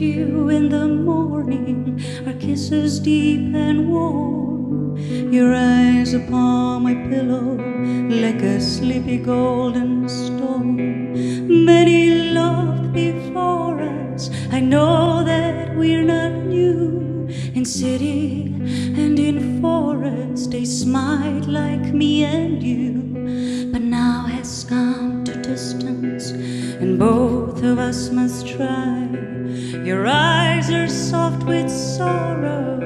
you in the morning, our kisses deep and warm. Your eyes upon my pillow like a sleepy golden storm. Many loved before us, I know that we're not new. In city and in forest, they smiled like me and you. But now has come both of us must try. Your eyes are soft with sorrow.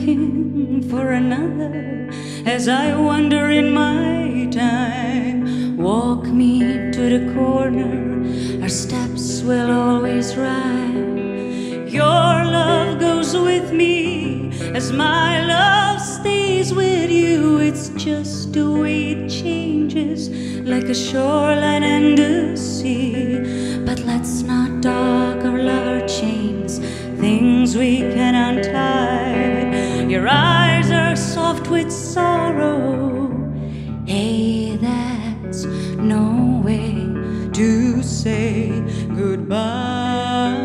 Looking for another as I wander in my time. Walk me to the corner, our steps will always rhyme. Your love goes with me as my love stays with you. It's just the way it changes, like a shoreline and a sea. But let's not dog our lover chains, things we can with sorrow. Hey, that's no way to say goodbye.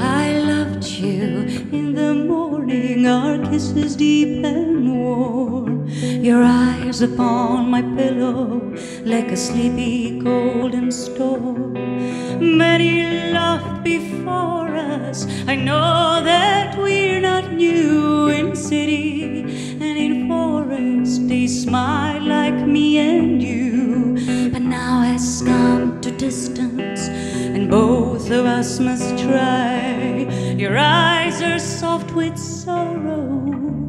I loved you in the morning, our kisses deep and warm. Your eyes upon my pillow like a sleepy golden storm. Many loved before us, I know that we're not new in city and in forest. They smile like me and you, but now has come to distance and both of us must try. Your eyes are soft with sorrow.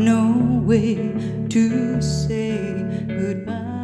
No way to say goodbye.